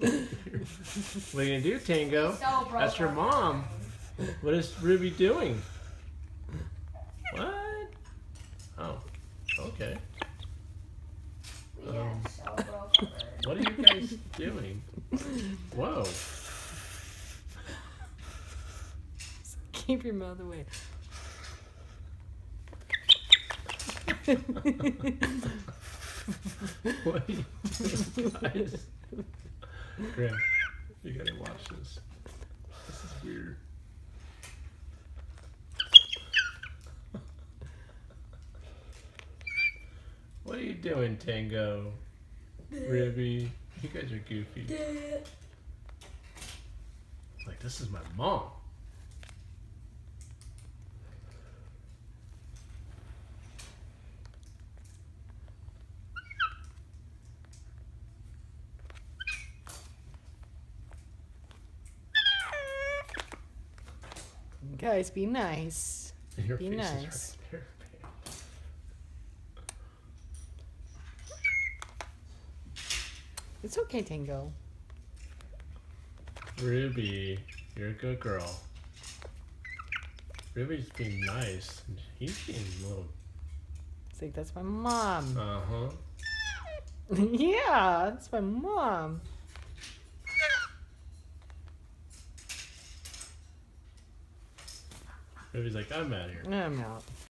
what are you gonna do, Tango? So That's your mom. What is Ruby doing? What? Oh, okay. Are Um, so broke. over. What are you guys doing? Whoa. Keep your mouth away. What are you doing, guys? Graham, you gotta watch this. This is weird. What are you doing, Tango? Ruby, you guys are goofy. Like, this is my mom. Guys, be nice. Your Be nice. right. It's okay, Tango. Ruby, you're a good girl. Ruby's being nice. He's being a little. It's like, that's my mom. Uh huh. yeah, that's my mom. Ruby's like, I'm out of here. I'm out.